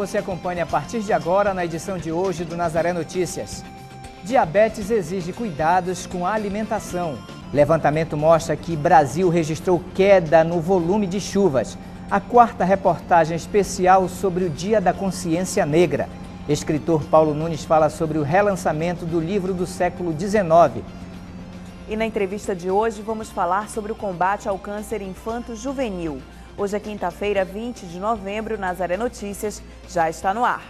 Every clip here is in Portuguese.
Você acompanha a partir de agora na edição de hoje do Nazaré Notícias. Diabetes exige cuidados com a alimentação. Levantamento mostra que Brasil registrou queda no volume de chuvas. A quarta reportagem especial sobre o Dia da Consciência Negra. Escritor Paulo Nunes fala sobre o relançamento do livro do século XIX. E na entrevista de hoje vamos falar sobre o combate ao câncer infanto-juvenil. Hoje é quinta-feira, 20 de novembro, Nazaré Notícias já está no ar.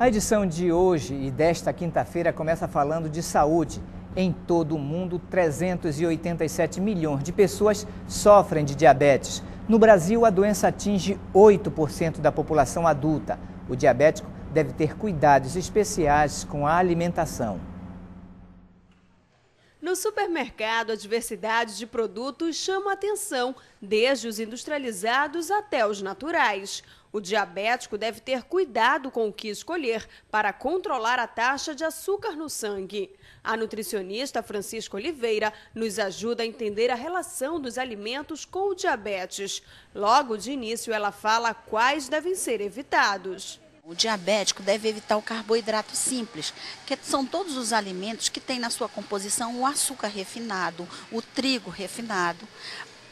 A edição de hoje e desta quinta-feira começa falando de saúde. Em todo o mundo, 387 milhões de pessoas sofrem de diabetes. No Brasil, a doença atinge 8% da população adulta. O diabético deve ter cuidados especiais com a alimentação. No supermercado, a diversidade de produtos chama a atenção, desde os industrializados até os naturais. O diabético deve ter cuidado com o que escolher para controlar a taxa de açúcar no sangue. A nutricionista Francisca Oliveira nos ajuda a entender a relação dos alimentos com o diabetes. Logo de início, ela fala quais devem ser evitados. O diabético deve evitar o carboidrato simples, que são todos os alimentos que têm na sua composição o açúcar refinado, o trigo refinado.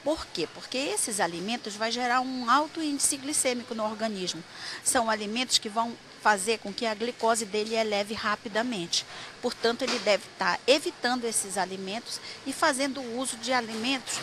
Por quê? Porque esses alimentos vão gerar um alto índice glicêmico no organismo. São alimentos que vão fazer com que a glicose dele eleve rapidamente. Portanto, ele deve estar evitando esses alimentos e fazendo uso de alimentos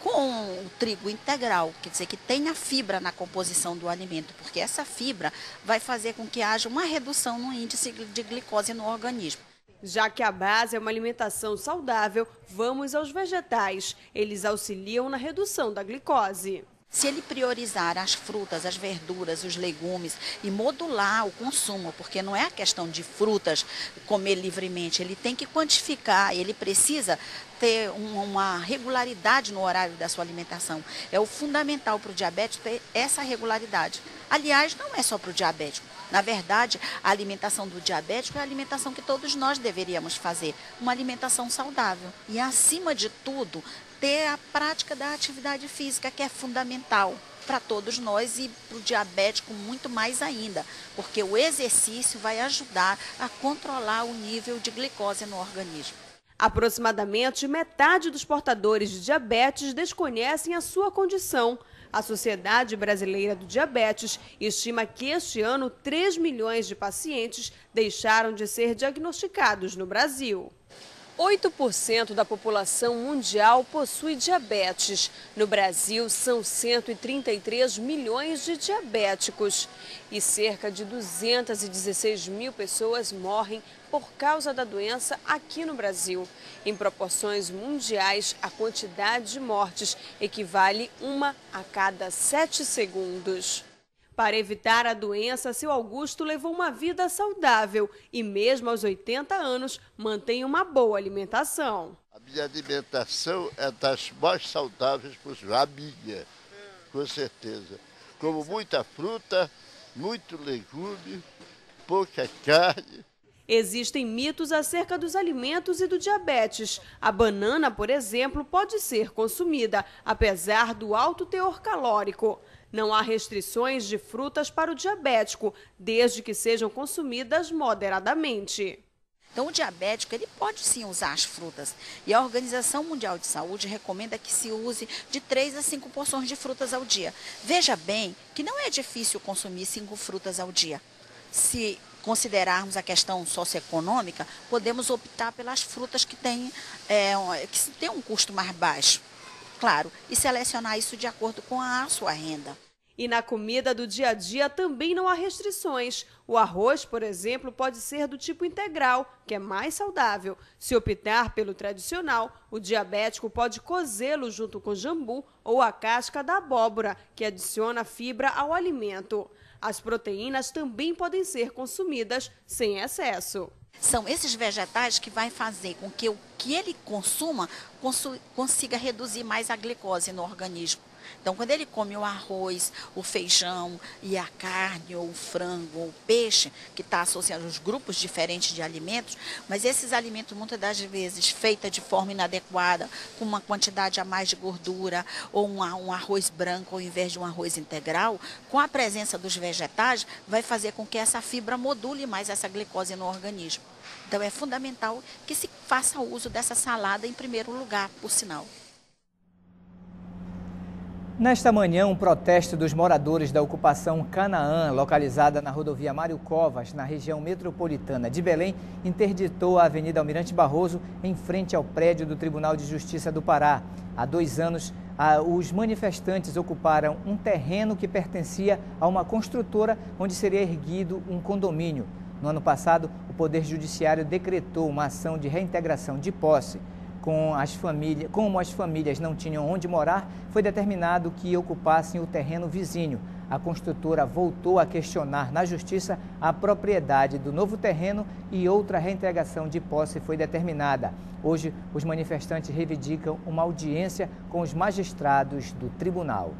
com o trigo integral, quer dizer, que tenha fibra na composição do alimento, porque essa fibra vai fazer com que haja uma redução no índice de glicose no organismo. Já que a base é uma alimentação saudável, vamos aos vegetais. Eles auxiliam na redução da glicose. Se ele priorizar as frutas, as verduras, os legumes e modular o consumo, porque não é a questão de frutas comer livremente, ele tem que quantificar, ele precisa ter uma regularidade no horário da sua alimentação. É o fundamental para o diabético ter essa regularidade. Aliás, não é só para o diabético. Na verdade, a alimentação do diabético é a alimentação que todos nós deveríamos fazer, uma alimentação saudável. E, acima de tudo, ter a prática da atividade física, que é fundamental para todos nós e para o diabético muito mais ainda, porque o exercício vai ajudar a controlar o nível de glicose no organismo. Aproximadamente metade dos portadores de diabetes desconhecem a sua condição. A Sociedade Brasileira do Diabetes estima que este ano 3 milhões de pacientes deixaram de ser diagnosticados no Brasil. 8% da população mundial possui diabetes. No Brasil, são 133 milhões de diabéticos. E cerca de 216 mil pessoas morrem por causa da doença aqui no Brasil. Em proporções mundiais, a quantidade de mortes equivale uma a cada sete segundos. Para evitar a doença, seu Augusto levou uma vida saudável e, mesmo aos 80 anos, mantém uma boa alimentação. A minha alimentação é das mais saudáveis possível, a minha, com certeza. Como muita fruta, muito legume, pouca carne. Existem mitos acerca dos alimentos e do diabetes. A banana, por exemplo, pode ser consumida, apesar do alto teor calórico. Não há restrições de frutas para o diabético, desde que sejam consumidas moderadamente. Então, o diabético ele pode sim usar as frutas. E a Organização Mundial de Saúde recomenda que se use de 3 a 5 porções de frutas ao dia. Veja bem que não é difícil consumir 5 frutas ao dia. Se considerarmos a questão socioeconômica, podemos optar pelas frutas que têm, é, que têm um custo mais baixo claro, e selecionar isso de acordo com a sua renda. E na comida do dia a dia também não há restrições. O arroz, por exemplo, pode ser do tipo integral, que é mais saudável. Se optar pelo tradicional, o diabético pode cozê-lo junto com jambu ou a casca da abóbora, que adiciona fibra ao alimento. As proteínas também podem ser consumidas sem excesso. São esses vegetais que vai fazer com que o que ele consuma consiga reduzir mais a glicose no organismo. Então, quando ele come o arroz, o feijão e a carne, ou o frango, ou o peixe, que está associado aos grupos diferentes de alimentos, mas esses alimentos, muitas das vezes, feitos de forma inadequada, com uma quantidade a mais de gordura, ou um, um arroz branco ao invés de um arroz integral, com a presença dos vegetais, vai fazer com que essa fibra module mais essa glicose no organismo. Então, é fundamental que se faça uso dessa salada em primeiro lugar, por sinal. Nesta manhã, um protesto dos moradores da ocupação Canaã, localizada na rodovia Mário Covas, na região metropolitana de Belém, interditou a Avenida Almirante Barroso em frente ao prédio do Tribunal de Justiça do Pará. Há dois anos, os manifestantes ocuparam um terreno que pertencia a uma construtora onde seria erguido um condomínio. No ano passado, o Poder Judiciário decretou uma ação de reintegração de posse com as famílias, como as famílias não tinham onde morar, foi determinado que ocupassem o terreno vizinho. A construtora voltou a questionar na justiça a propriedade do novo terreno e outra reintegração de posse foi determinada. Hoje, os manifestantes reivindicam uma audiência com os magistrados do tribunal.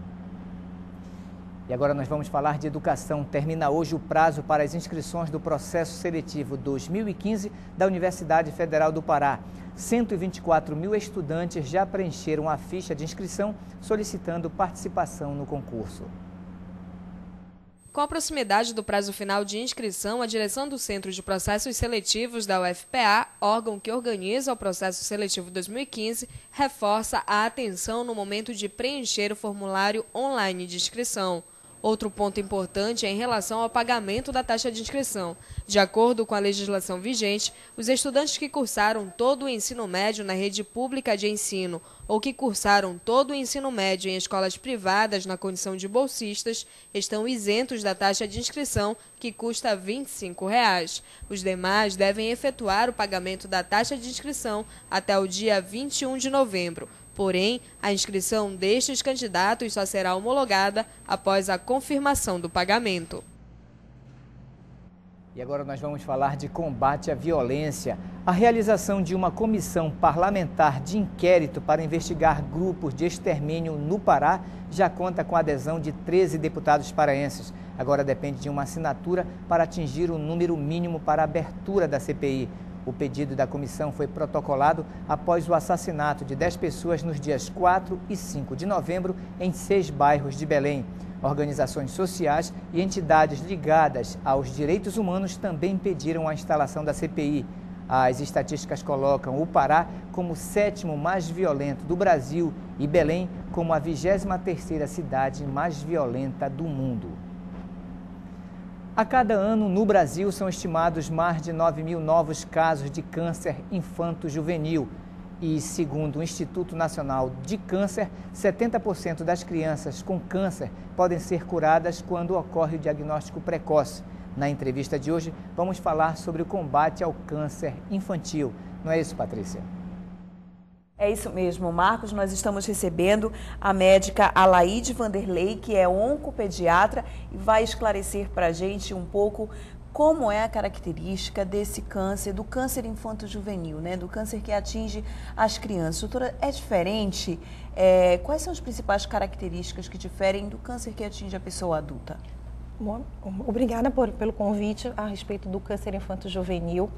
E agora nós vamos falar de educação. Termina hoje o prazo para as inscrições do processo seletivo 2015 da Universidade Federal do Pará. 124 mil estudantes já preencheram a ficha de inscrição solicitando participação no concurso. Com a proximidade do prazo final de inscrição, a direção do Centro de Processos Seletivos da UFPA, órgão que organiza o processo seletivo 2015, reforça a atenção no momento de preencher o formulário online de inscrição. Outro ponto importante é em relação ao pagamento da taxa de inscrição. De acordo com a legislação vigente, os estudantes que cursaram todo o ensino médio na rede pública de ensino ou que cursaram todo o ensino médio em escolas privadas na condição de bolsistas estão isentos da taxa de inscrição, que custa 25 reais. Os demais devem efetuar o pagamento da taxa de inscrição até o dia 21 de novembro. Porém, a inscrição destes candidatos só será homologada após a confirmação do pagamento. E agora nós vamos falar de combate à violência. A realização de uma comissão parlamentar de inquérito para investigar grupos de extermínio no Pará já conta com a adesão de 13 deputados paraenses. Agora depende de uma assinatura para atingir o número mínimo para a abertura da CPI. O pedido da comissão foi protocolado após o assassinato de 10 pessoas nos dias 4 e 5 de novembro em seis bairros de Belém. Organizações sociais e entidades ligadas aos direitos humanos também pediram a instalação da CPI. As estatísticas colocam o Pará como o sétimo mais violento do Brasil e Belém como a 23ª cidade mais violenta do mundo. A cada ano, no Brasil, são estimados mais de 9 mil novos casos de câncer infanto-juvenil. E, segundo o Instituto Nacional de Câncer, 70% das crianças com câncer podem ser curadas quando ocorre o diagnóstico precoce. Na entrevista de hoje, vamos falar sobre o combate ao câncer infantil. Não é isso, Patrícia? É isso mesmo, Marcos. Nós estamos recebendo a médica Alaide Vanderlei, que é oncopediatra, e vai esclarecer para a gente um pouco como é a característica desse câncer, do câncer infanto-juvenil, né? do câncer que atinge as crianças. Doutora, é diferente? É, quais são as principais características que diferem do câncer que atinge a pessoa adulta? Bom, obrigada por, pelo convite a respeito do câncer infanto-juvenil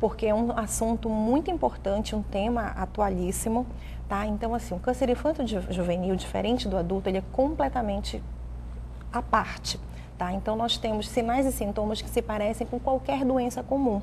porque é um assunto muito importante, um tema atualíssimo, tá? Então, assim, o câncer infanto-juvenil, diferente do adulto, ele é completamente à parte, tá? Então, nós temos sinais e sintomas que se parecem com qualquer doença comum.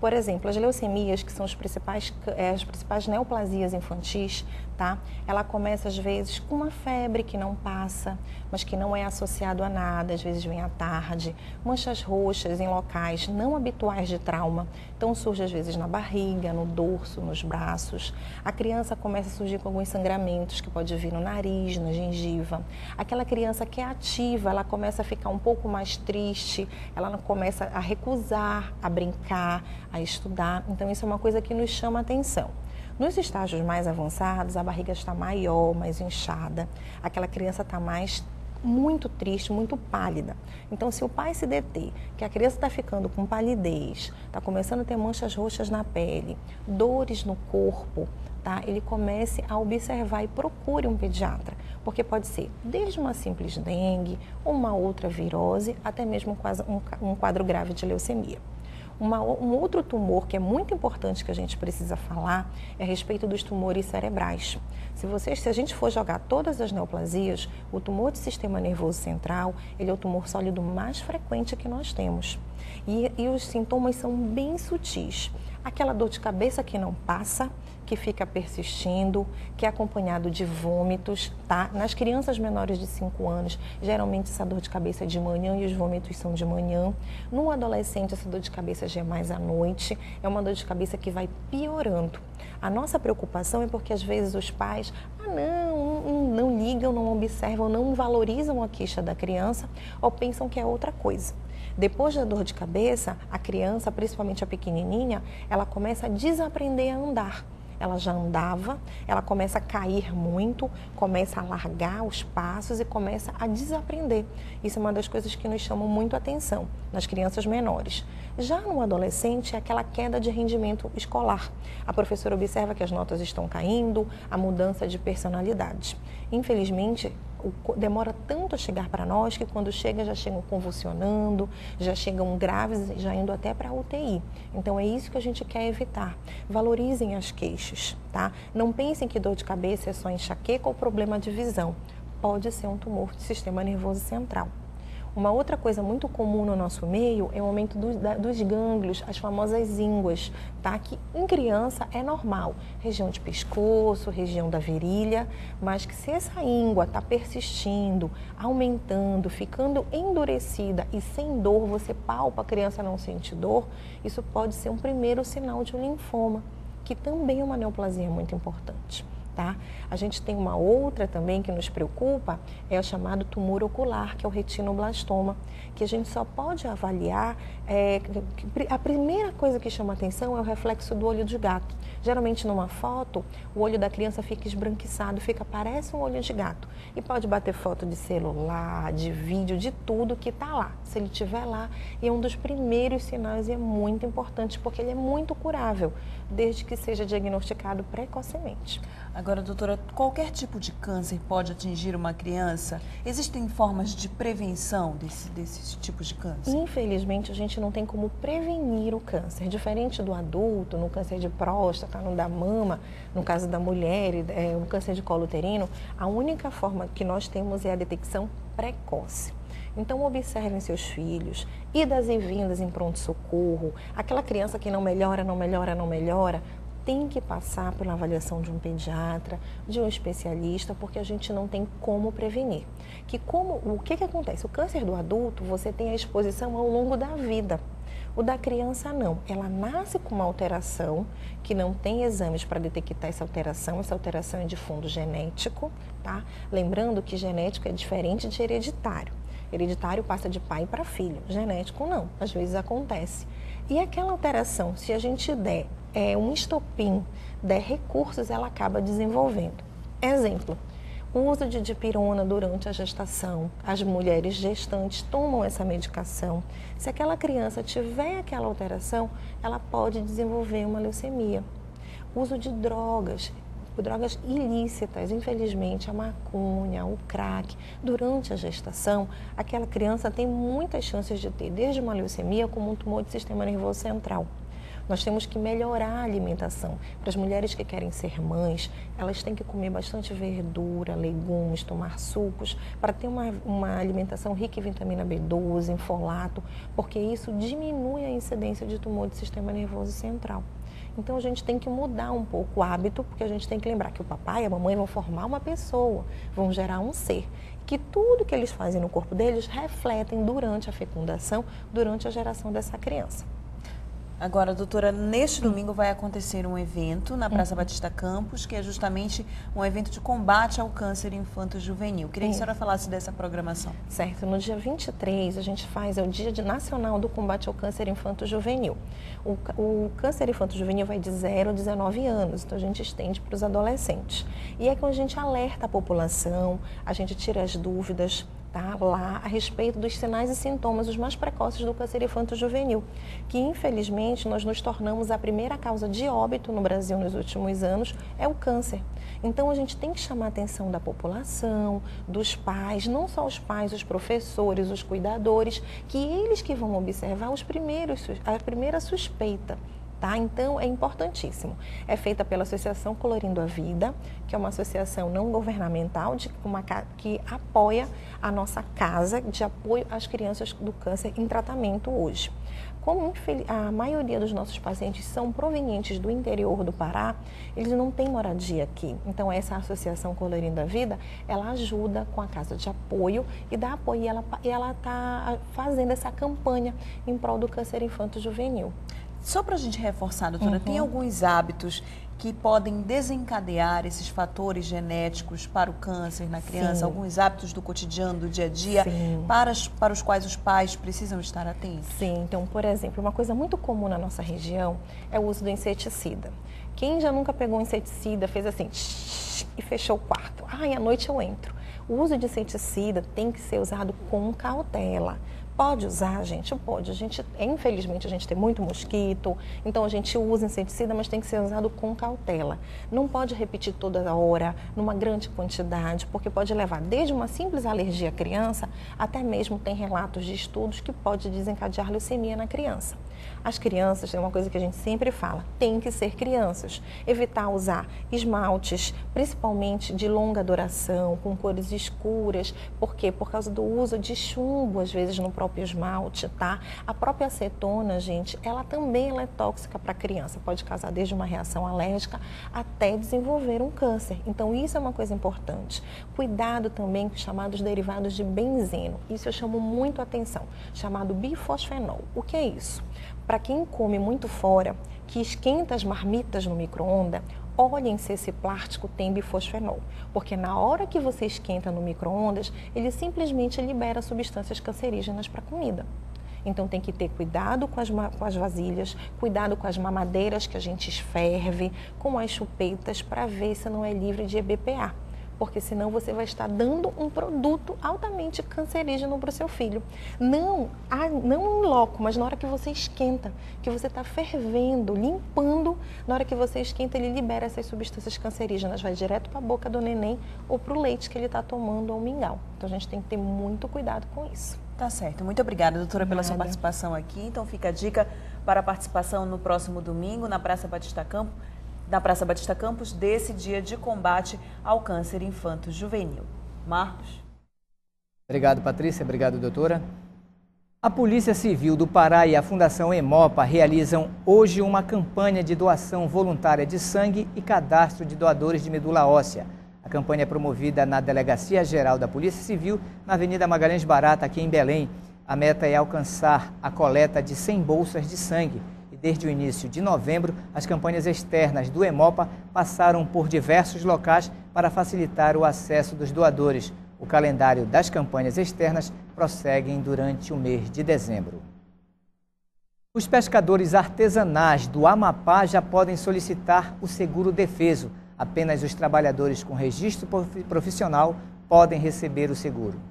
Por exemplo, as leucemias, que são as principais, é, as principais neoplasias infantis, tá? Ela começa às vezes com uma febre que não passa, mas que não é associado a nada, às vezes vem à tarde, manchas roxas em locais não habituais de trauma. Então surge às vezes na barriga, no dorso, nos braços. A criança começa a surgir com alguns sangramentos que pode vir no nariz, na gengiva. Aquela criança que é ativa, ela começa a ficar um pouco mais triste, ela começa a recusar a brincar, a estudar. Então isso é uma coisa que nos chama atenção. Nos estágios mais avançados, a barriga está maior, mais inchada, aquela criança está mais muito triste, muito pálida. Então, se o pai se deter, que a criança está ficando com palidez, está começando a ter manchas roxas na pele, dores no corpo, tá? ele comece a observar e procure um pediatra, porque pode ser desde uma simples dengue, uma outra virose, até mesmo um quadro grave de leucemia. Uma, um outro tumor que é muito importante que a gente precisa falar é a respeito dos tumores cerebrais. Se, vocês, se a gente for jogar todas as neoplasias, o tumor de sistema nervoso central, ele é o tumor sólido mais frequente que nós temos. E, e os sintomas são bem sutis. Aquela dor de cabeça que não passa, que fica persistindo, que é acompanhado de vômitos, tá? Nas crianças menores de 5 anos, geralmente essa dor de cabeça é de manhã e os vômitos são de manhã. No adolescente, essa dor de cabeça já é mais à noite, é uma dor de cabeça que vai piorando. A nossa preocupação é porque às vezes os pais, ah não, não, não ligam, não observam, não valorizam a queixa da criança ou pensam que é outra coisa. Depois da dor de cabeça, a criança, principalmente a pequenininha, ela começa a desaprender a andar ela já andava, ela começa a cair muito, começa a largar os passos e começa a desaprender. Isso é uma das coisas que nos chamam muito atenção nas crianças menores. Já no adolescente, é aquela queda de rendimento escolar. A professora observa que as notas estão caindo, a mudança de personalidade. Infelizmente, demora tanto a chegar para nós que quando chega já chegam convulsionando, já chegam graves, já indo até para a UTI. Então é isso que a gente quer evitar. Valorizem as queixas, tá? Não pensem que dor de cabeça é só enxaqueca ou problema de visão. Pode ser um tumor do sistema nervoso central. Uma outra coisa muito comum no nosso meio é o aumento da, dos gânglios, as famosas ínguas, tá? Que em criança é normal, região de pescoço, região da virilha, mas que se essa íngua está persistindo, aumentando, ficando endurecida e sem dor, você palpa, a criança não sente dor, isso pode ser um primeiro sinal de um linfoma, que também é uma neoplasia muito importante. Tá? A gente tem uma outra também que nos preocupa, é o chamado tumor ocular, que é o retinoblastoma, que a gente só pode avaliar, é, a primeira coisa que chama atenção é o reflexo do olho de gato. Geralmente numa foto, o olho da criança fica esbranquiçado, fica, parece um olho de gato. E pode bater foto de celular, de vídeo, de tudo que está lá. Se ele estiver lá, e é um dos primeiros sinais e é muito importante, porque ele é muito curável, desde que seja diagnosticado precocemente. Agora, doutora, qualquer tipo de câncer pode atingir uma criança? Existem formas de prevenção desse, desses tipos de câncer? Infelizmente, a gente não tem como prevenir o câncer. Diferente do adulto, no câncer de próstata, no da mama, no caso da mulher, é, no câncer de colo uterino, a única forma que nós temos é a detecção precoce. Então, observem seus filhos, idas e vindas em pronto-socorro, aquela criança que não melhora, não melhora, não melhora, tem que passar pela avaliação de um pediatra, de um especialista, porque a gente não tem como prevenir. Que como o que, que acontece? O câncer do adulto, você tem a exposição ao longo da vida. O da criança não. Ela nasce com uma alteração que não tem exames para detectar essa alteração. Essa alteração é de fundo genético, tá? Lembrando que genético é diferente de hereditário. Hereditário passa de pai para filho, genético não. Às vezes acontece. E aquela alteração, se a gente der é, um estopim, der recursos, ela acaba desenvolvendo. Exemplo, o uso de dipirona durante a gestação. As mulheres gestantes tomam essa medicação. Se aquela criança tiver aquela alteração, ela pode desenvolver uma leucemia. Uso de drogas, drogas ilícitas, infelizmente, a maconha, o crack, durante a gestação, aquela criança tem muitas chances de ter desde uma leucemia como um tumor de sistema nervoso central. Nós temos que melhorar a alimentação. Para as mulheres que querem ser mães, elas têm que comer bastante verdura, legumes, tomar sucos, para ter uma, uma alimentação rica em vitamina B12, em folato, porque isso diminui a incidência de tumor do sistema nervoso central. Então a gente tem que mudar um pouco o hábito, porque a gente tem que lembrar que o papai e a mamãe vão formar uma pessoa, vão gerar um ser. Que tudo que eles fazem no corpo deles refletem durante a fecundação, durante a geração dessa criança. Agora, doutora, neste domingo vai acontecer um evento na Praça uhum. Batista Campos, que é justamente um evento de combate ao câncer infanto-juvenil. Queria que a senhora falasse dessa programação. Certo. No dia 23, a gente faz, é o Dia Nacional do Combate ao Câncer Infanto-Juvenil. O, o câncer infanto-juvenil vai de 0 a 19 anos, então a gente estende para os adolescentes. E é que a gente alerta a população, a gente tira as dúvidas, tá, lá a respeito dos sinais e sintomas os mais precoces do câncer infanto-juvenil, que infelizmente nós nos tornamos a primeira causa de óbito no Brasil nos últimos anos, é o câncer. Então a gente tem que chamar a atenção da população, dos pais, não só os pais, os professores, os cuidadores, que eles que vão observar os primeiros, a primeira suspeita. Tá? Então, é importantíssimo. É feita pela Associação Colorindo a Vida, que é uma associação não governamental de uma, que apoia a nossa casa de apoio às crianças do câncer em tratamento hoje. Como a maioria dos nossos pacientes são provenientes do interior do Pará, eles não têm moradia aqui. Então, essa associação Colorindo a Vida, ela ajuda com a casa de apoio e dá apoio. E ela está fazendo essa campanha em prol do câncer infanto-juvenil. Só para a gente reforçar, doutora, uhum. tem alguns hábitos que podem desencadear esses fatores genéticos para o câncer na criança? Sim. Alguns hábitos do cotidiano, do dia a dia, para, para os quais os pais precisam estar atentos? Sim, então, por exemplo, uma coisa muito comum na nossa região é o uso do inseticida. Quem já nunca pegou um inseticida, fez assim e fechou o quarto? Ai, à noite eu entro. O uso de inseticida tem que ser usado com cautela Pode usar, gente? Pode. A gente, infelizmente, a gente tem muito mosquito, então a gente usa inseticida, mas tem que ser usado com cautela. Não pode repetir toda hora, numa grande quantidade, porque pode levar desde uma simples alergia à criança, até mesmo tem relatos de estudos que pode desencadear leucemia na criança. As crianças, é uma coisa que a gente sempre fala, tem que ser crianças. Evitar usar esmaltes, principalmente de longa duração, com cores escuras. Por quê? Por causa do uso de chumbo, às vezes, no próprio esmalte, tá? A própria acetona, gente, ela também ela é tóxica para criança. Pode causar desde uma reação alérgica até desenvolver um câncer. Então, isso é uma coisa importante. Cuidado também com os chamados derivados de benzeno. Isso eu chamo muito atenção, chamado bifosfenol. O que é isso? Para quem come muito fora, que esquenta as marmitas no micro-ondas, olhem se esse plástico tem bifosfenol, porque na hora que você esquenta no micro-ondas, ele simplesmente libera substâncias cancerígenas para a comida. Então tem que ter cuidado com as, com as vasilhas, cuidado com as mamadeiras que a gente ferve, com as chupetas, para ver se não é livre de EBPA porque senão você vai estar dando um produto altamente cancerígeno para o seu filho. Não, não em loco, mas na hora que você esquenta, que você está fervendo, limpando, na hora que você esquenta, ele libera essas substâncias cancerígenas, vai direto para a boca do neném ou para o leite que ele está tomando ou mingau. Então a gente tem que ter muito cuidado com isso. Tá certo. Muito obrigada, doutora, pela Nada. sua participação aqui. Então fica a dica para a participação no próximo domingo na Praça Batista Campo da Praça Batista Campos desse dia de combate ao câncer infanto-juvenil. Marcos. Obrigado, Patrícia. Obrigado, doutora. A Polícia Civil do Pará e a Fundação Emopa realizam hoje uma campanha de doação voluntária de sangue e cadastro de doadores de medula óssea. A campanha é promovida na Delegacia Geral da Polícia Civil, na Avenida Magalhães Barata, aqui em Belém. A meta é alcançar a coleta de 100 bolsas de sangue desde o início de novembro, as campanhas externas do Emopa passaram por diversos locais para facilitar o acesso dos doadores. O calendário das campanhas externas prosseguem durante o mês de dezembro. Os pescadores artesanais do Amapá já podem solicitar o seguro defeso. Apenas os trabalhadores com registro profissional podem receber o seguro.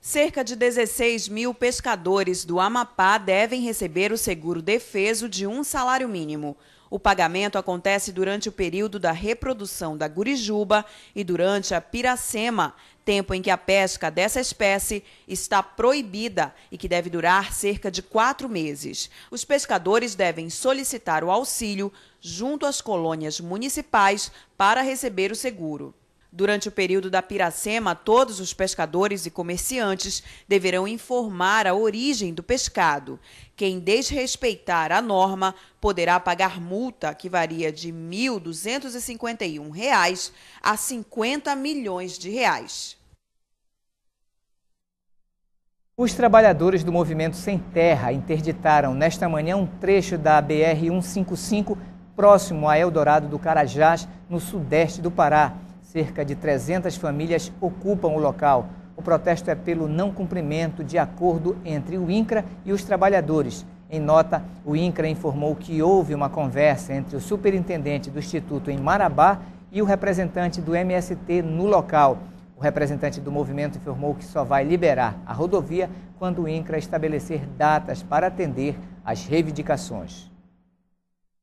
Cerca de 16 mil pescadores do Amapá devem receber o seguro defeso de um salário mínimo. O pagamento acontece durante o período da reprodução da gurijuba e durante a piracema, tempo em que a pesca dessa espécie está proibida e que deve durar cerca de quatro meses. Os pescadores devem solicitar o auxílio junto às colônias municipais para receber o seguro. Durante o período da piracema, todos os pescadores e comerciantes deverão informar a origem do pescado. Quem desrespeitar a norma poderá pagar multa que varia de R$ 1.251 a 50 milhões de reais. Os trabalhadores do Movimento Sem Terra interditaram nesta manhã um trecho da BR-155 próximo a Eldorado do Carajás, no sudeste do Pará. Cerca de 300 famílias ocupam o local. O protesto é pelo não cumprimento de acordo entre o INCRA e os trabalhadores. Em nota, o INCRA informou que houve uma conversa entre o superintendente do Instituto em Marabá e o representante do MST no local. O representante do movimento informou que só vai liberar a rodovia quando o INCRA estabelecer datas para atender às reivindicações.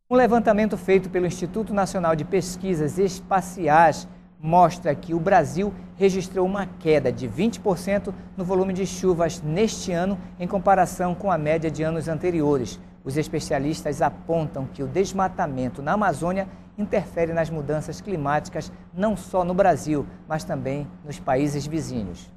Um levantamento feito pelo Instituto Nacional de Pesquisas Espaciais mostra que o Brasil registrou uma queda de 20% no volume de chuvas neste ano em comparação com a média de anos anteriores. Os especialistas apontam que o desmatamento na Amazônia interfere nas mudanças climáticas não só no Brasil, mas também nos países vizinhos.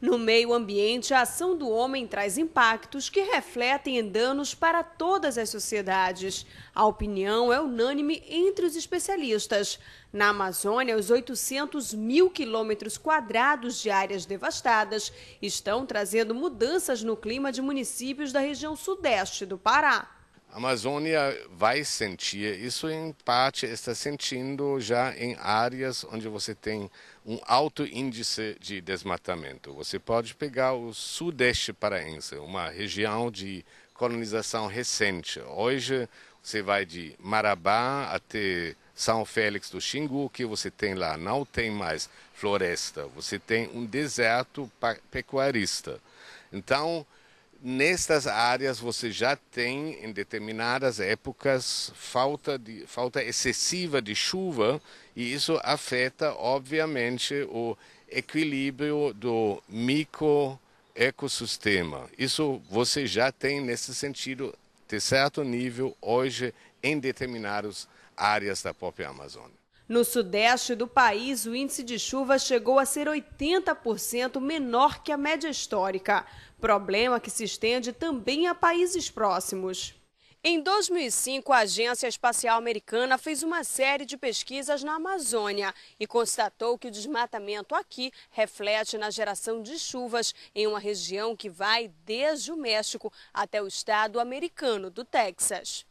No meio ambiente, a ação do homem traz impactos que refletem em danos para todas as sociedades. A opinião é unânime entre os especialistas. Na Amazônia, os 800 mil quilômetros quadrados de áreas devastadas estão trazendo mudanças no clima de municípios da região sudeste do Pará. A Amazônia vai sentir, isso em parte está sentindo já em áreas onde você tem um alto índice de desmatamento. Você pode pegar o sudeste paraense, uma região de colonização recente. Hoje você vai de Marabá até São Félix do Xingu, que você tem lá, não tem mais floresta, você tem um deserto pecuarista. Então, Nestas áreas você já tem, em determinadas épocas, falta, de, falta excessiva de chuva e isso afeta, obviamente, o equilíbrio do microecossistema. Isso você já tem, nesse sentido, de certo nível, hoje, em determinadas áreas da própria Amazônia. No sudeste do país, o índice de chuva chegou a ser 80% menor que a média histórica problema que se estende também a países próximos. Em 2005, a Agência Espacial Americana fez uma série de pesquisas na Amazônia e constatou que o desmatamento aqui reflete na geração de chuvas em uma região que vai desde o México até o estado americano do Texas.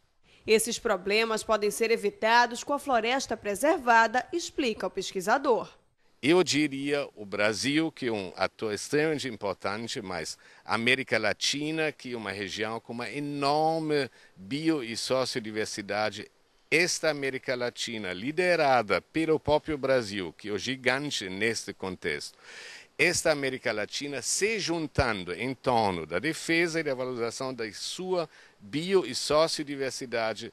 Esses problemas podem ser evitados com a floresta preservada, explica o pesquisador. Eu diria o Brasil, que é um ator extremamente importante, mas a América Latina, que é uma região com uma enorme bio e sociodiversidade. Esta América Latina, liderada pelo próprio Brasil, que é o gigante neste contexto, esta América Latina se juntando em torno da defesa e da valorização da sua bio e sociodiversidade,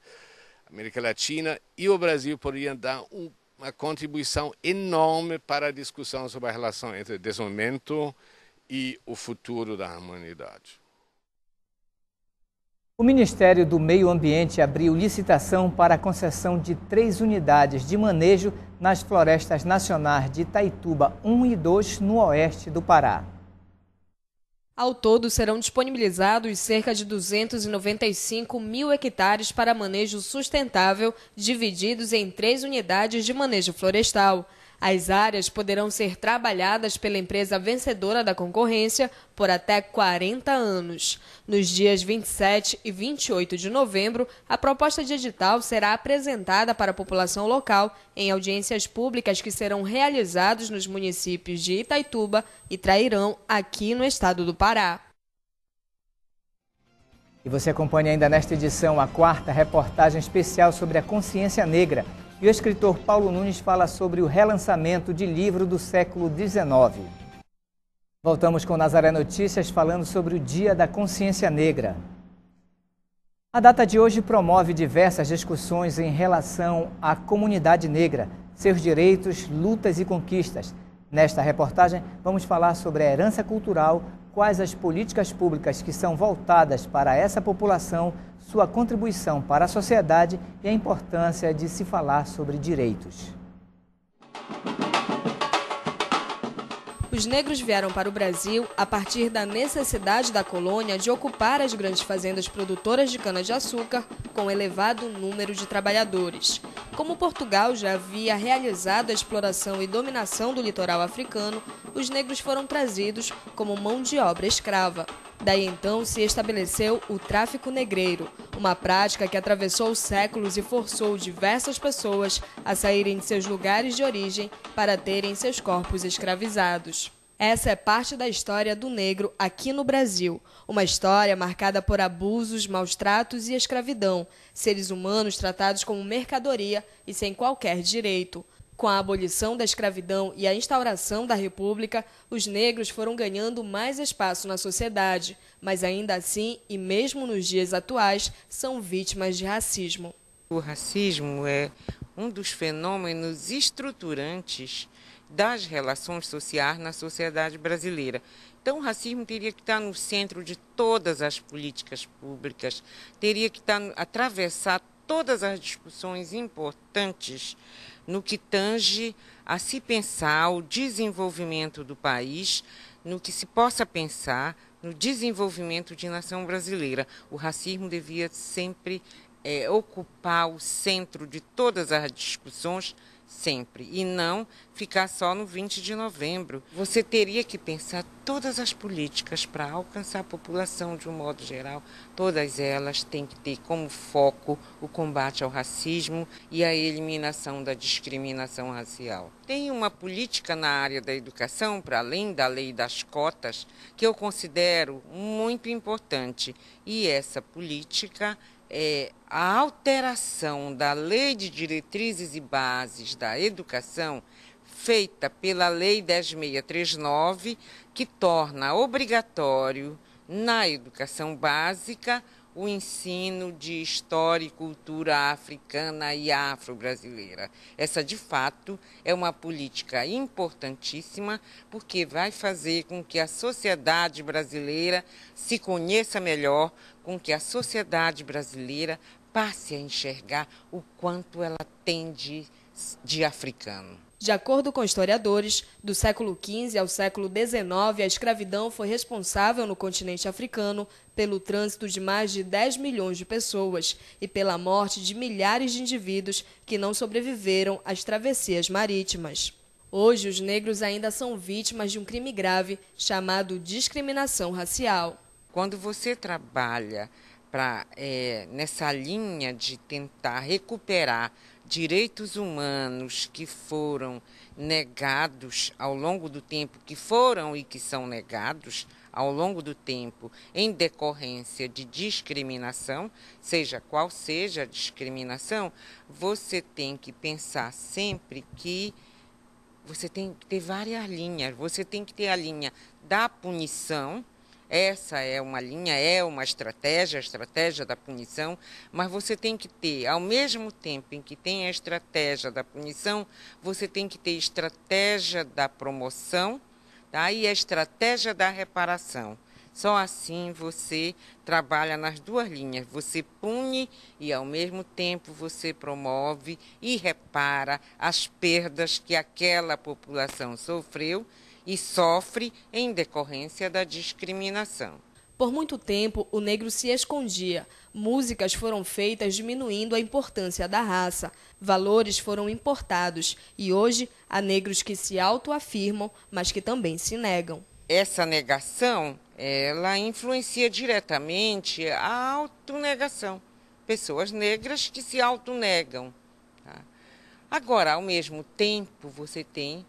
América Latina e o Brasil poderiam dar um uma contribuição enorme para a discussão sobre a relação entre desenvolvimento e o futuro da humanidade. O Ministério do Meio Ambiente abriu licitação para a concessão de três unidades de manejo nas florestas nacionais de Itaituba 1 e 2, no oeste do Pará. Ao todo, serão disponibilizados cerca de 295 mil hectares para manejo sustentável, divididos em três unidades de manejo florestal. As áreas poderão ser trabalhadas pela empresa vencedora da concorrência por até 40 anos. Nos dias 27 e 28 de novembro, a proposta de edital será apresentada para a população local em audiências públicas que serão realizadas nos municípios de Itaituba e Trairão, aqui no estado do Pará. E você acompanha ainda nesta edição a quarta reportagem especial sobre a consciência negra e o escritor Paulo Nunes fala sobre o relançamento de livro do século XIX. Voltamos com Nazaré Notícias falando sobre o Dia da Consciência Negra. A data de hoje promove diversas discussões em relação à comunidade negra, seus direitos, lutas e conquistas. Nesta reportagem, vamos falar sobre a herança cultural, quais as políticas públicas que são voltadas para essa população sua contribuição para a sociedade e a importância de se falar sobre direitos. Os negros vieram para o Brasil a partir da necessidade da colônia de ocupar as grandes fazendas produtoras de cana-de-açúcar com elevado número de trabalhadores. Como Portugal já havia realizado a exploração e dominação do litoral africano, os negros foram trazidos como mão de obra escrava. Daí então se estabeleceu o tráfico negreiro, uma prática que atravessou séculos e forçou diversas pessoas a saírem de seus lugares de origem para terem seus corpos escravizados. Essa é parte da história do negro aqui no Brasil, uma história marcada por abusos, maus tratos e escravidão, seres humanos tratados como mercadoria e sem qualquer direito. Com a abolição da escravidão e a instauração da República, os negros foram ganhando mais espaço na sociedade, mas ainda assim, e mesmo nos dias atuais, são vítimas de racismo. O racismo é um dos fenômenos estruturantes das relações sociais na sociedade brasileira. Então, o racismo teria que estar no centro de todas as políticas públicas, teria que estar atravessar todas as discussões importantes no que tange a se pensar o desenvolvimento do país, no que se possa pensar no desenvolvimento de nação brasileira. O racismo devia sempre é, ocupar o centro de todas as discussões sempre e não ficar só no 20 de novembro. Você teria que pensar todas as políticas para alcançar a população de um modo geral. Todas elas têm que ter como foco o combate ao racismo e a eliminação da discriminação racial. Tem uma política na área da educação, para além da lei das cotas, que eu considero muito importante. E essa política é, a alteração da Lei de Diretrizes e Bases da Educação, feita pela Lei 10639, que torna obrigatório na educação básica o ensino de história e cultura africana e afro-brasileira. Essa, de fato, é uma política importantíssima, porque vai fazer com que a sociedade brasileira se conheça melhor, com que a sociedade brasileira passe a enxergar o quanto ela tem de, de africano. De acordo com historiadores, do século XV ao século XIX, a escravidão foi responsável no continente africano pelo trânsito de mais de 10 milhões de pessoas e pela morte de milhares de indivíduos que não sobreviveram às travessias marítimas. Hoje, os negros ainda são vítimas de um crime grave chamado discriminação racial. Quando você trabalha pra, é, nessa linha de tentar recuperar direitos humanos que foram negados ao longo do tempo, que foram e que são negados ao longo do tempo em decorrência de discriminação, seja qual seja a discriminação, você tem que pensar sempre que você tem que ter várias linhas. Você tem que ter a linha da punição, essa é uma linha, é uma estratégia, a estratégia da punição, mas você tem que ter, ao mesmo tempo em que tem a estratégia da punição, você tem que ter estratégia da promoção tá? e a estratégia da reparação. Só assim você trabalha nas duas linhas. Você pune e, ao mesmo tempo, você promove e repara as perdas que aquela população sofreu e sofre em decorrência da discriminação. Por muito tempo, o negro se escondia. Músicas foram feitas diminuindo a importância da raça. Valores foram importados. E hoje, há negros que se autoafirmam, mas que também se negam. Essa negação, ela influencia diretamente a autonegação. Pessoas negras que se autonegam. Tá? Agora, ao mesmo tempo, você tem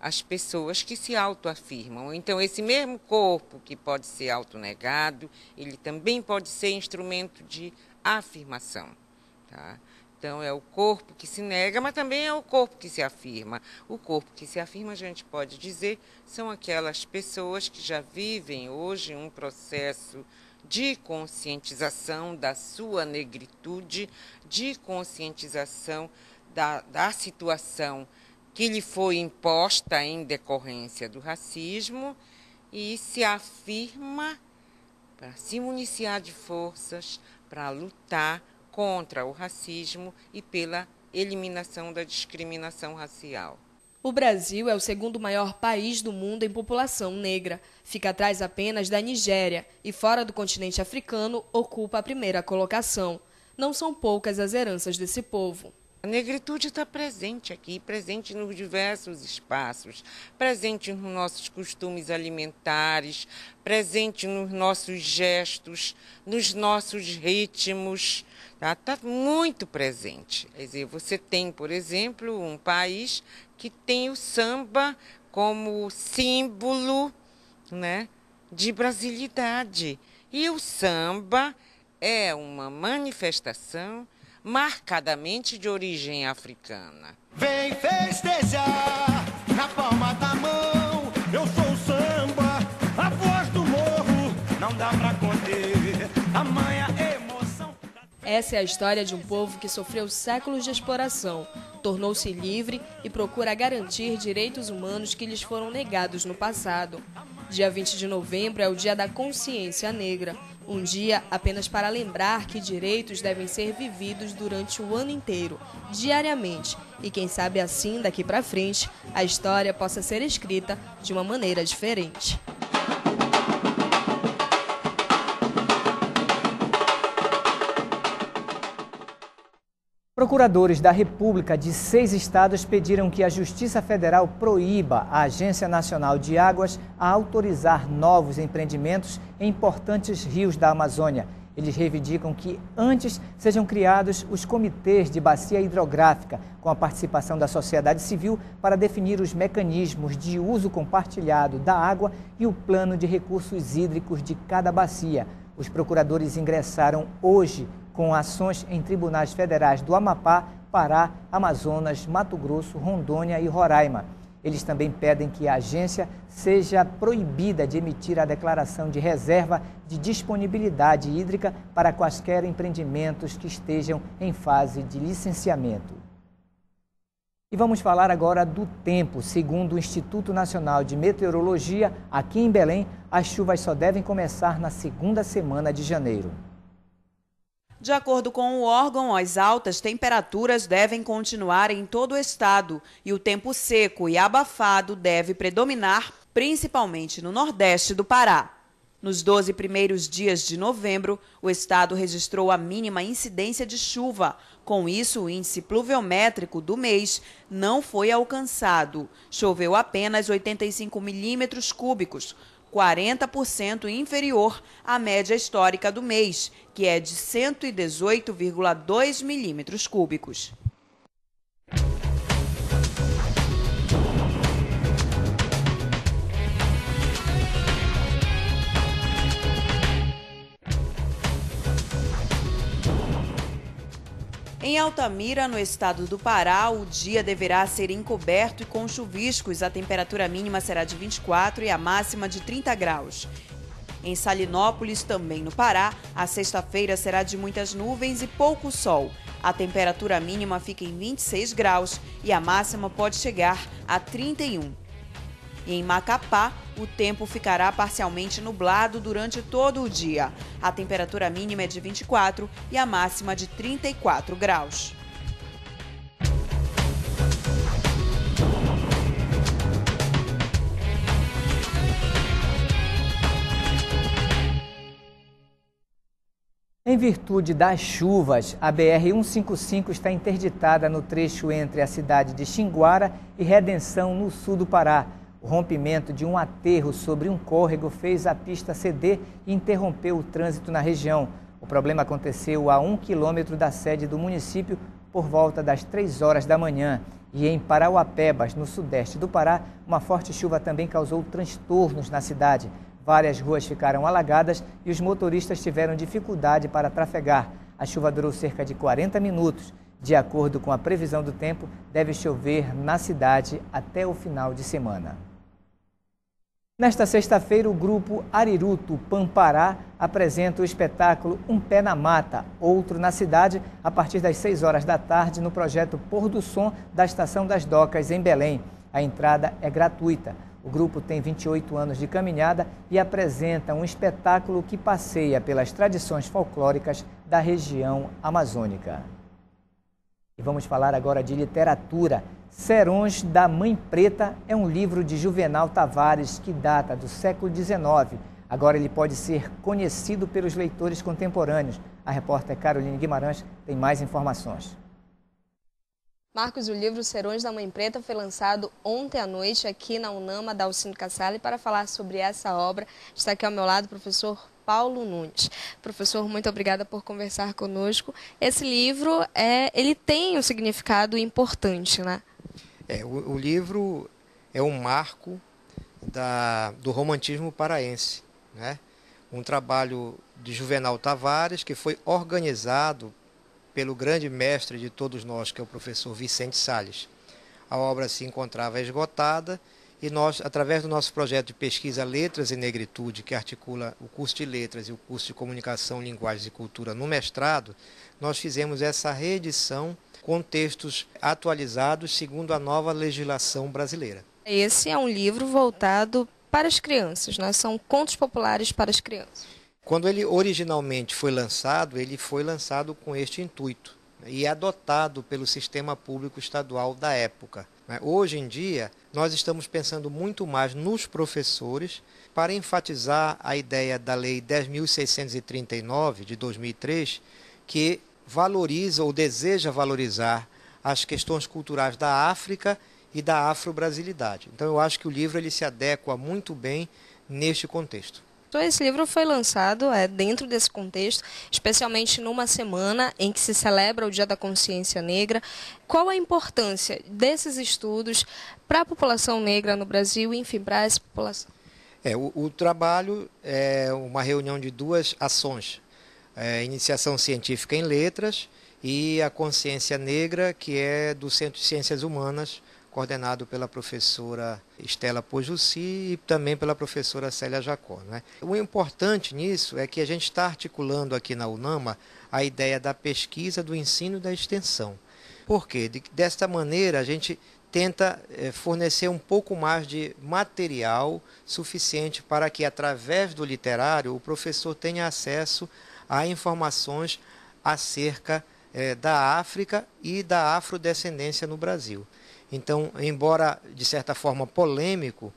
as pessoas que se autoafirmam. Então, esse mesmo corpo que pode ser autonegado, ele também pode ser instrumento de afirmação. Tá? Então, é o corpo que se nega, mas também é o corpo que se afirma. O corpo que se afirma, a gente pode dizer, são aquelas pessoas que já vivem hoje um processo de conscientização da sua negritude, de conscientização da, da situação que lhe foi imposta em decorrência do racismo e se afirma para se municiar de forças para lutar contra o racismo e pela eliminação da discriminação racial. O Brasil é o segundo maior país do mundo em população negra. Fica atrás apenas da Nigéria e, fora do continente africano, ocupa a primeira colocação. Não são poucas as heranças desse povo. A negritude está presente aqui, presente nos diversos espaços, presente nos nossos costumes alimentares, presente nos nossos gestos, nos nossos ritmos. Está tá muito presente. Quer dizer, você tem, por exemplo, um país que tem o samba como símbolo né, de brasilidade. E o samba é uma manifestação marcadamente de origem africana. Vem festejar na palma da mão. Eu sou o samba, a voz do morro. Não dá pra conter a manha emoção. Essa é a história de um povo que sofreu séculos de exploração, tornou-se livre e procura garantir direitos humanos que lhes foram negados no passado. Dia 20 de novembro é o Dia da Consciência Negra, um dia apenas para lembrar que direitos devem ser vividos durante o ano inteiro, diariamente, e quem sabe assim, daqui para frente, a história possa ser escrita de uma maneira diferente. Procuradores da República de seis estados pediram que a Justiça Federal proíba a Agência Nacional de Águas a autorizar novos empreendimentos em importantes rios da Amazônia. Eles reivindicam que antes sejam criados os comitês de bacia hidrográfica, com a participação da sociedade civil, para definir os mecanismos de uso compartilhado da água e o plano de recursos hídricos de cada bacia. Os procuradores ingressaram hoje com ações em tribunais federais do Amapá, Pará, Amazonas, Mato Grosso, Rondônia e Roraima. Eles também pedem que a agência seja proibida de emitir a declaração de reserva de disponibilidade hídrica para quaisquer empreendimentos que estejam em fase de licenciamento. E vamos falar agora do tempo. Segundo o Instituto Nacional de Meteorologia, aqui em Belém, as chuvas só devem começar na segunda semana de janeiro. De acordo com o órgão, as altas temperaturas devem continuar em todo o estado e o tempo seco e abafado deve predominar, principalmente no nordeste do Pará. Nos 12 primeiros dias de novembro, o estado registrou a mínima incidência de chuva. Com isso, o índice pluviométrico do mês não foi alcançado. Choveu apenas 85 milímetros cúbicos, 40% inferior à média histórica do mês, que é de 118,2 milímetros cúbicos. Em Altamira, no estado do Pará, o dia deverá ser encoberto e com chuviscos. A temperatura mínima será de 24 e a máxima de 30 graus. Em Salinópolis, também no Pará, a sexta-feira será de muitas nuvens e pouco sol. A temperatura mínima fica em 26 graus e a máxima pode chegar a 31. Em Macapá, o tempo ficará parcialmente nublado durante todo o dia. A temperatura mínima é de 24 e a máxima de 34 graus. Em virtude das chuvas, a BR-155 está interditada no trecho entre a cidade de Xinguara e Redenção, no sul do Pará. O rompimento de um aterro sobre um córrego fez a pista ceder e interrompeu o trânsito na região. O problema aconteceu a um quilômetro da sede do município por volta das três horas da manhã. E em Parauapebas, no sudeste do Pará, uma forte chuva também causou transtornos na cidade. Várias ruas ficaram alagadas e os motoristas tiveram dificuldade para trafegar. A chuva durou cerca de 40 minutos. De acordo com a previsão do tempo, deve chover na cidade até o final de semana. Nesta sexta-feira, o grupo Ariruto Pampará apresenta o espetáculo Um Pé na Mata, outro na cidade, a partir das 6 horas da tarde, no projeto Pôr do Som da Estação das Docas, em Belém. A entrada é gratuita. O grupo tem 28 anos de caminhada e apresenta um espetáculo que passeia pelas tradições folclóricas da região amazônica. E vamos falar agora de literatura. Serões da Mãe Preta é um livro de Juvenal Tavares que data do século XIX. Agora ele pode ser conhecido pelos leitores contemporâneos. A repórter Caroline Guimarães tem mais informações. Marcos, o livro Serões da Mãe Preta foi lançado ontem à noite aqui na Unama da Alcino Casale para falar sobre essa obra. Está aqui ao meu lado o professor Paulo Nunes. Professor, muito obrigada por conversar conosco. Esse livro é, ele tem um significado importante, né? É, o, o livro é um marco da, do romantismo paraense, né? um trabalho de Juvenal Tavares que foi organizado pelo grande mestre de todos nós, que é o professor Vicente Sales. a obra se encontrava esgotada e nós, através do nosso projeto de pesquisa Letras e Negritude, que articula o curso de Letras e o curso de Comunicação, Linguagens e Cultura no mestrado, nós fizemos essa reedição com textos atualizados segundo a nova legislação brasileira. Esse é um livro voltado para as crianças, né? são contos populares para as crianças. Quando ele originalmente foi lançado, ele foi lançado com este intuito né? e adotado pelo sistema público estadual da época. Né? Hoje em dia, nós estamos pensando muito mais nos professores para enfatizar a ideia da Lei 10.639 de 2003, que valoriza ou deseja valorizar as questões culturais da África e da afro-brasilidade. Então eu acho que o livro ele se adequa muito bem neste contexto. Então, esse livro foi lançado é, dentro desse contexto, especialmente numa semana em que se celebra o Dia da Consciência Negra. Qual a importância desses estudos para a população negra no Brasil, enfim, para essa população? É, o, o, trabalho é uma reunião de duas ações: é, iniciação científica em letras e a consciência negra, que é do Centro de Ciências Humanas coordenado pela professora Estela Pojussi e também pela professora Célia Jacó. Né? O importante nisso é que a gente está articulando aqui na UNAMA a ideia da pesquisa, do ensino e da extensão. Por quê? De, desta maneira, a gente tenta eh, fornecer um pouco mais de material suficiente para que, através do literário, o professor tenha acesso a informações acerca eh, da África e da afrodescendência no Brasil. Então, embora de certa forma polêmico,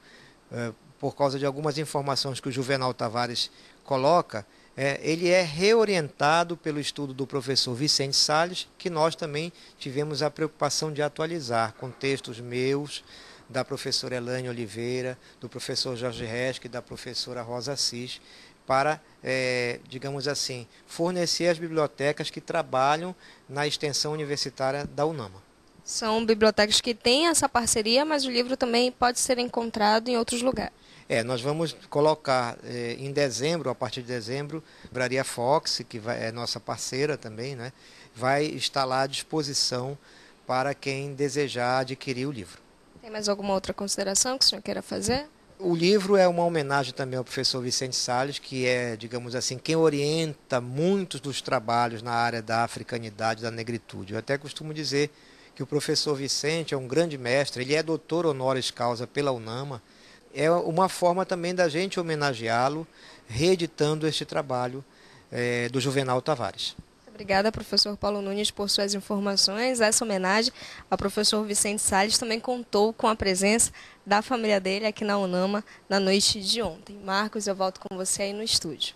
eh, por causa de algumas informações que o Juvenal Tavares coloca, eh, ele é reorientado pelo estudo do professor Vicente Salles, que nós também tivemos a preocupação de atualizar com textos meus, da professora Elaine Oliveira, do professor Jorge Resque, da professora Rosa Assis, para, é, digamos assim, fornecer as bibliotecas que trabalham na extensão universitária da UNAMA. São bibliotecas que têm essa parceria, mas o livro também pode ser encontrado em outros lugares. É, nós vamos colocar eh, em dezembro, a partir de dezembro, a Livraria Fox, que vai, é nossa parceira também, né, vai estar lá à disposição para quem desejar adquirir o livro. Tem mais alguma outra consideração que o senhor queira fazer? O livro é uma homenagem também ao professor Vicente Salles, que é, digamos assim, quem orienta muitos dos trabalhos na área da africanidade, da negritude. Eu até costumo dizer que o professor Vicente é um grande mestre, ele é doutor honoris causa pela UNAMA. É uma forma também da gente homenageá-lo, reeditando este trabalho é, do Juvenal Tavares. Obrigada, professor Paulo Nunes, por suas informações. Essa homenagem ao professor Vicente Salles também contou com a presença da família dele aqui na UNAMA na noite de ontem. Marcos, eu volto com você aí no estúdio.